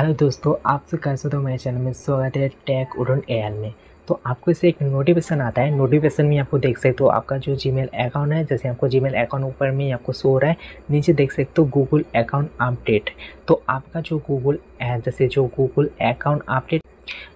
Hello दोस्तों, आपसे कैसे तो मेरे चैनल में स्वागत है टैक उड़न एल में। तो आपको इससे एक नोटिफिकेशन आता है। नोटिफिकेशन में आपको देख सकते हो आपका जो जीमेल अकाउंट है, जैसे आपको जीमेल अकाउंट ऊपर में आपको शो हो रहा है, नीचे देख सकते हो गूगल अकाउंट अपडेट तो आपका जो गूगल जैसे जो गूगल अकाउंट अपडेट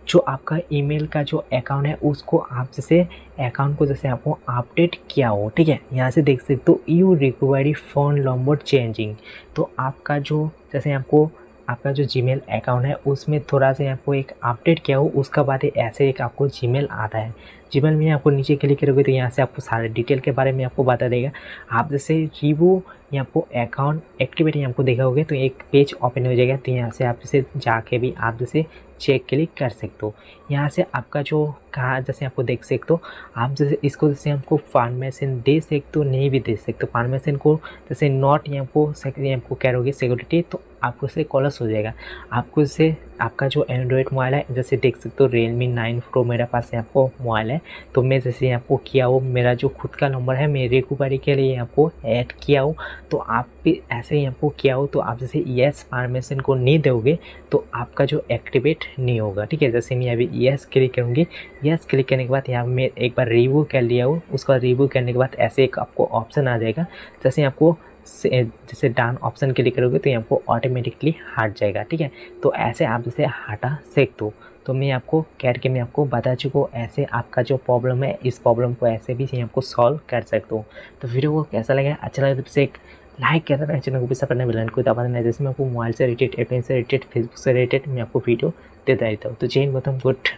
जो आपका ईमेल का जो अकाउंट है, उसको आप जैसे अकाउंट को जैसे आपको अपडेट किया हो, ठीक है? यहाँ से देख सकते हो यू रिक्वायरी फ़ोन नंबर चेंजिंग तो आपका जो, जैसे आपको आपका जो जीमेल अकाउंट है, उसमें थोड़ा सा आपको एक अपडेट किया हो, उसका बाद ऐसे एक आपको जीमेल आता है। जीमेल में आपको नीचे क्लिक करोगे तो यहाँ से आपको सारे डिटेल के बारे में आपको बता देगा। आप जैसे रिवो यहाँ आपको अकाउंट एक्टिवेट यहाँ आपको देखा होगा तो एक पेज ओपन हो जाएगा तो यहाँ से आप जैसे जाके भी आप जैसे चेक क्लिक कर सकते हो। यहाँ से आपका जो कहा, जैसे आपको देख सकते हो, आप जैसे इसको जैसे हमको फार्मेशन दे सकते हो, नहीं भी दे सकते हो। फार्मेशन को जैसे नॉट या आपको आपको करोगे सिक्योरिटी तो आपको इससे कॉलस हो जाएगा। आपको इससे आपका जो एंड्रॉयड मोबाइल है, जैसे देख सकते हो रियलमी नाइन प्रो मेरा पास है आपको मोबाइल है। तो मैं जैसे आपको किया हो मेरा जो खुद का नंबर है, मैं रिकवरी के लिए आपको ऐड किया हो। तो आप भी ऐसे ही आपको किया हो तो आप जैसे येस फार्मेशन को नहीं दोगे तो आपका जो एक्टिवेट नहीं होगा। ठीक है, जैसे मैं अभी यस क्लिक करूँगी। यस क्लिक करने के बाद यहाँ मैं एक बार रिव्यू कर लिया हो। उसका रिव्यू करने के बाद ऐसे एक आपको ऑप्शन आ जाएगा। जैसे आपको जैसे डाउन ऑप्शन क्लिक करोगे तो ये आपको ऑटोमेटिकली हट जाएगा। ठीक है तो ऐसे आप जैसे हटा सकते हो। तो मैं आपको कह के मैं आपको बता चुका हूँ, ऐसे आपका जो प्रॉब्लम है, इस प्रॉब्लम को ऐसे भी आपको सॉल्व कर सकते हो। तो वीडियो को कैसा लगा अच्छा लगे तो एक लाइक कर देना चैनल को भी सपोर्ट मिलन को दबा देना। जैसे मैं आपको मोबाइल से रिलेटेड एप से रिलेटेड फेसबुक से रिलेटेड मैं आपको वीडियो देता रहता हूँ। तो जैन गौतम गुड